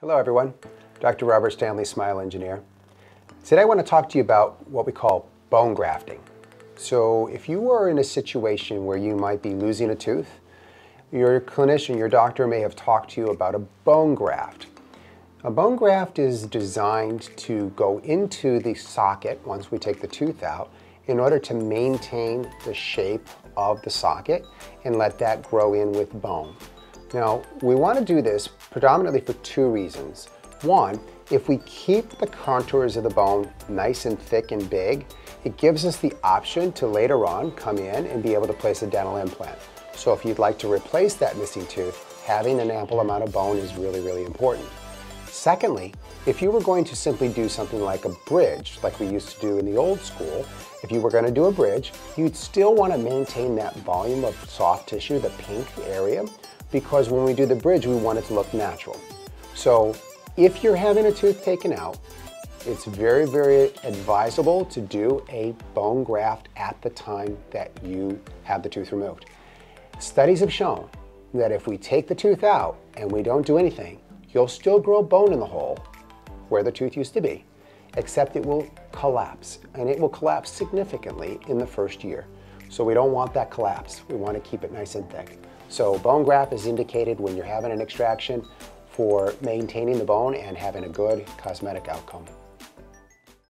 Hello everyone, Dr. Robert Stanley, Smile Engineer. Today I want to talk to you about what we call bone grafting. So if you are in a situation where you might be losing a tooth, your clinician, your doctor may have talked to you about a bone graft. A bone graft is designed to go into the socket once we take the tooth out in order to maintain the shape of the socket and let that grow in with bone. Now, we want to do this predominantly for two reasons. One, if we keep the contours of the bone nice and thick and big, it gives us the option to later on come in and be able to place a dental implant. So if you'd like to replace that missing tooth, having an ample amount of bone is really, really important. Secondly, if you were going to simply do something like a bridge, like we used to do in the old school, if you were going to do a bridge, you'd still want to maintain that volume of soft tissue, the pink area, because when we do the bridge, we want it to look natural. So if you're having a tooth taken out, it's very, very advisable to do a bone graft at the time that you have the tooth removed. Studies have shown that if we take the tooth out and we don't do anything, you'll still grow bone in the hole where the tooth used to be, except it will collapse, and it will collapse significantly in the first year. So we don't want that collapse. We want to keep it nice and thick. So bone graft is indicated when you're having an extraction for maintaining the bone and having a good cosmetic outcome.